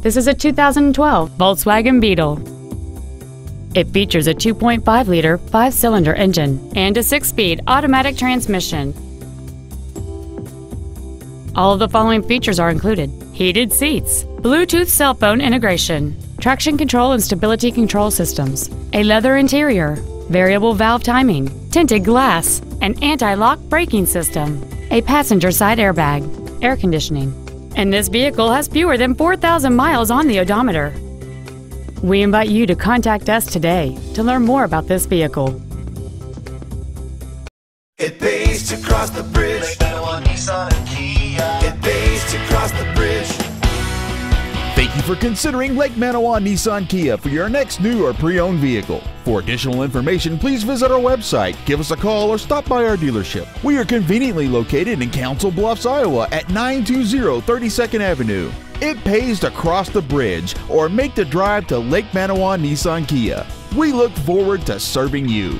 This is a 2012 Volkswagen Beetle. It features a 2.5 liter, five cylinder engine and a six speed automatic transmission. All of the following features are included heated seats, Bluetooth cell phone integration, traction control and stability control systems, a leather interior, variable valve timing, tinted glass, an anti lock braking system, a passenger side airbag, air conditioning. And this vehicle has fewer than 4,000 miles on the odometer. We invite you to contact us today to learn more about this vehicle. It pays to cross the bridge. For considering Lake Manawa Nissan Kia for your next new or pre-owned vehicle. For additional information, please visit our website, give us a call, or stop by our dealership. We are conveniently located in Council Bluffs, Iowa at 920 32nd Avenue. It pays to cross the bridge or make the drive to Lake Manawa Nissan Kia. We look forward to serving you.